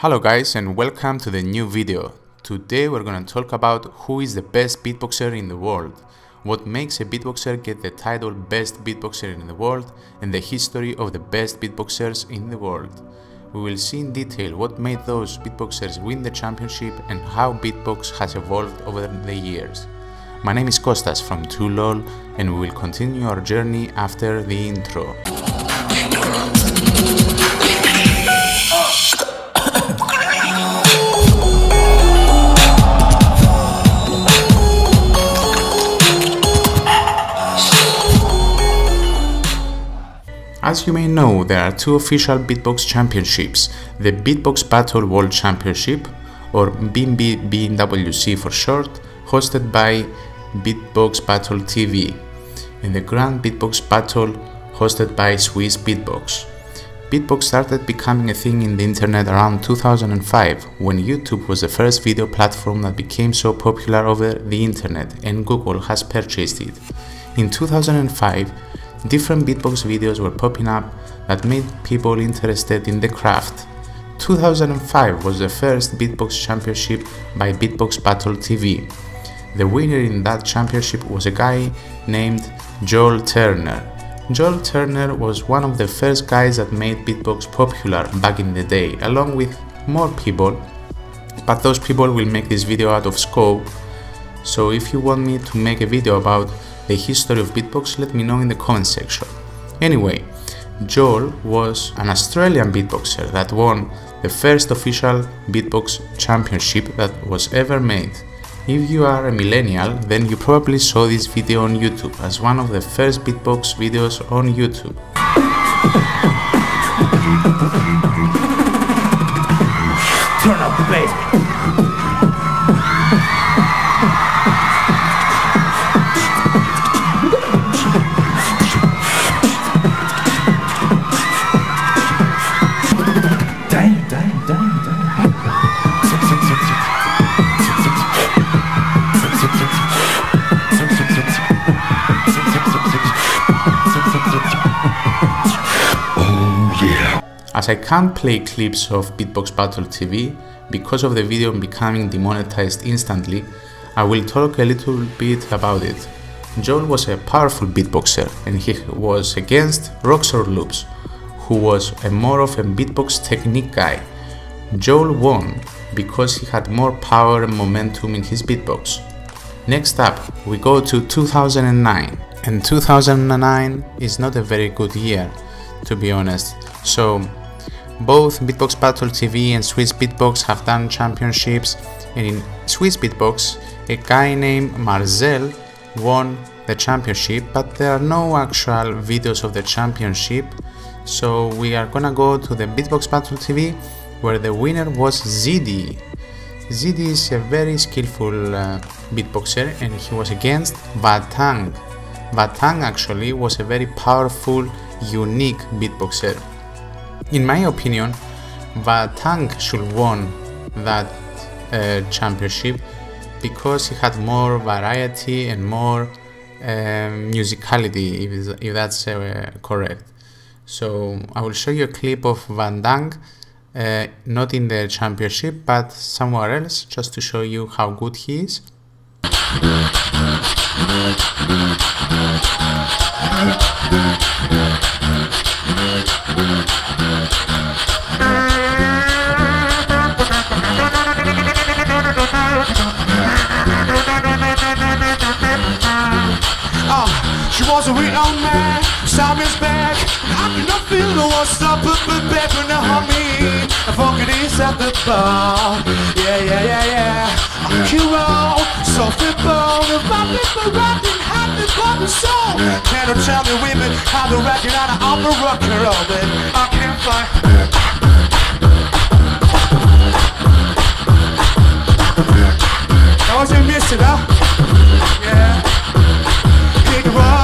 Hello guys and welcome to the new video. Today we're gonna talk about who is the best beatboxer in the world, what makes a beatboxer get the title best beatboxer in the world, and the history of the best beatboxers in the world. We will see in detail what made those beatboxers win the championship and how beatbox has evolved over the years. My name is Kostas from 2LOL and we will continue our journey after the intro. As you may know, there are two official beatbox championships, the Beatbox Battle World Championship, or BBWC for short, hosted by Beatbox Battle TV, and the Grand Beatbox Battle hosted by Swiss Beatbox. Beatbox started becoming a thing in the internet around 2005 when YouTube was the first video platform that became so popular over the internet and Google has purchased it. In 2005, different beatbox videos were popping up that made people interested in the craft. 2005 was the first beatbox championship by Beatbox Battle TV. The winner in that championship was a guy named Joel Turner. Joel Turner was one of the first guys that made beatbox popular back in the day, along with more people, but those people will make this video out of scope. So if you want me to make a video about the history of beatbox, let me know in the comment section. Anyway, Joel was an Australian beatboxer that won the first official beatbox championship that was ever made. If you are a millennial, then you probably saw this video on YouTube as one of the first beatbox videos on YouTube. Turn up the bass. As I can't play clips of Beatbox Battle TV because of the video becoming demonetized instantly, I will talk a little bit about it. Joel was a powerful beatboxer and he was against RoxorLoops, who was a more of a beatbox technique guy. Joel won because he had more power and momentum in his beatbox. Next up, we go to 2009, and 2009 is not a very good year, to be honest. So, both Beatbox Battle TV and Swiss Beatbox have done championships, and in Swiss Beatbox, a guy named Marcel won the championship, but there are no actual videos of the championship. So, we are gonna go to the Beatbox Battle TV, where the winner was ZeDe. ZeDe is a very skillful uh, beatboxer and he was against Vahtang. Vahtang actually was a very powerful, unique beatboxer. In my opinion, Vahtang should won that uh, championship because he had more variety and more um, musicality, if, if that's uh, correct. So I will show you a clip of Vahtang uh, not in the championship but somewhere else just to show you how good he is. was a real man, Simon's back. I cannot feel no what's up, but but back when the homie. I fucking is at the bar. Yeah, yeah, yeah, yeah. I'm hero, soft and bone. If I'm for rocking, hot and bubble soul. Can you tell me women how to rock it out of I'm a rocker of. I can't fly. That was a miss it, huh? Yeah. Hit the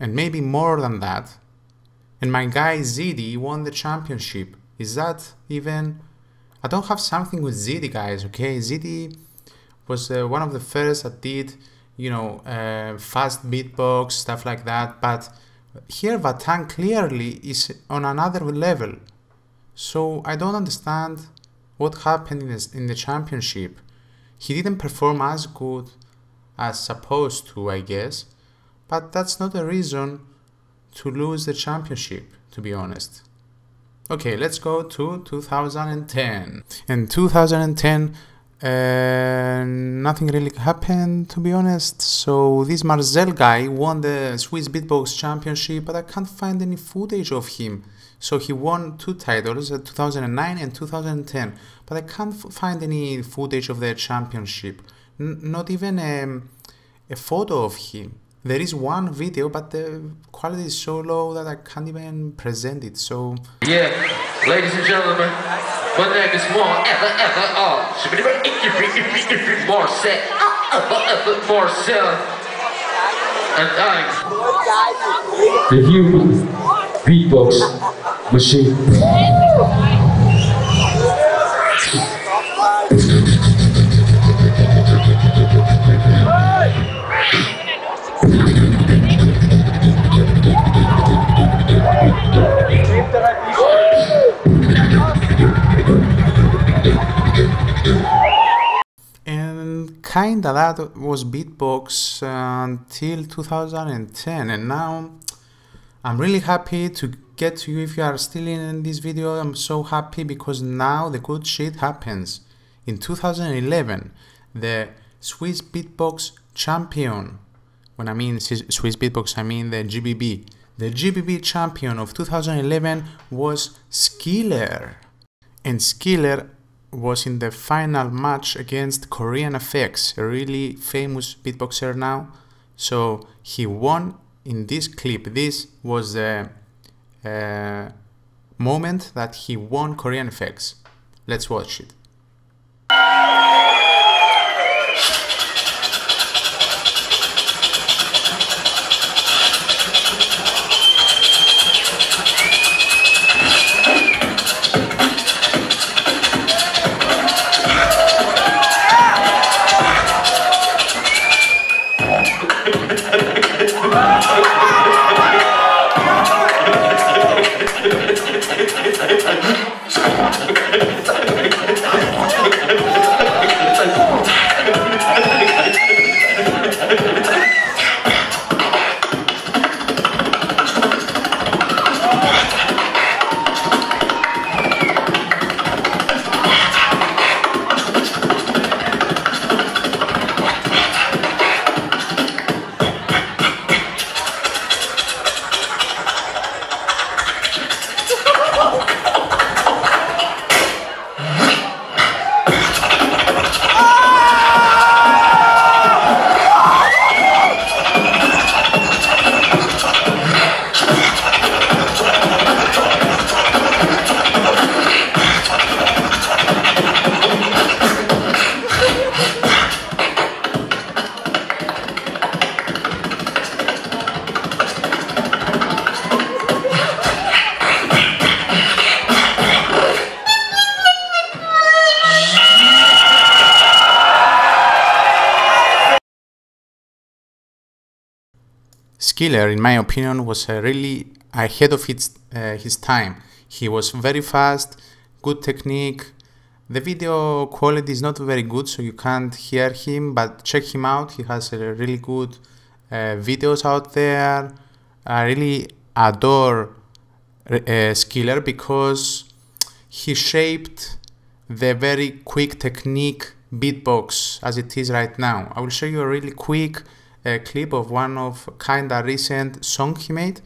and maybe more than that, and my guy ZeDe won the championship. Is that even. I don't have something with ZeDe, guys, okay? ZeDe was uh, one of the first that did, you know, uh, fast beatbox, stuff like that, but here Vahtang clearly is on another level. So I don't understand what happened in, this, in the championship. He didn't perform as good as supposed to, I guess, but that's not a reason to lose the championship, to be honest. Okay, let's go to 2010. In 2010, uh, nothing really happened, to be honest. So this Marcel guy won the Swiss Beatbox Championship, but I can't find any footage of him. So he won two titles, uh, 2009 and 2010, but I can't find any footage of the championship. N- not even a, a photo of him. There is one video, but the quality is so low that I can't even present it. So Yeah, ladies and gentlemen, my name is More Ever Ever Oh, Marcel, Ever Ever Marcel, and I'm the human beatbox machine. Kinda that was beatbox uh, until 2010 and now i'm really happy to get to you if you are still in this video. I'm so happy because now the good shit happens. In 2011 the swiss beatbox champion when i mean Swiss beatbox i mean the gbb the gbb champion of 2011 was skiller. And Skiller was in the final match against KRNFX, a really famous beatboxer now. So he won in this clip. This was the uh, moment that he won KRNFX. Let's watch it. Skiller, in my opinion, was really ahead of its, uh, his time. He was very fast, good technique. The video quality is not very good, so you can't hear him, but check him out. He has really good uh, videos out there. I really adore uh, Skiller because he shaped the very quick technique beatbox as it is right now. I will show you a really quick a clip of one of kinda recent song he made.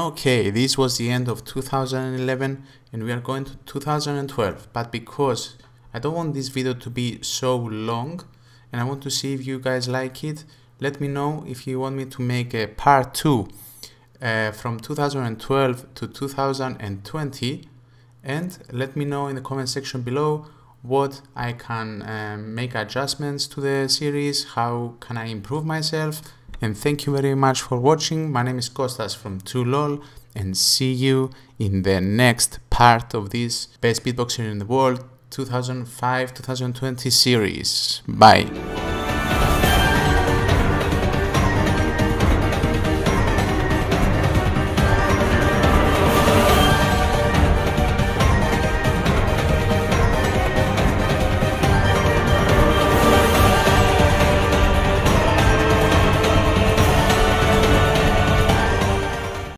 Okay, this was the end of 2011 and we are going to 2012. But because I don't want this video to be so long and I want to see if you guys like it, let me know if you want me to make a part 2 uh, from 2012 to 2020 and let me know in the comment section below what I can um, make adjustments to the series, how can I improve myself and thank you very much for watching. My name is Kostas from 2LOL and see you in the next part of this Best Beatboxer in the World 2005-2020 series. Bye.